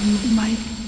Almighty.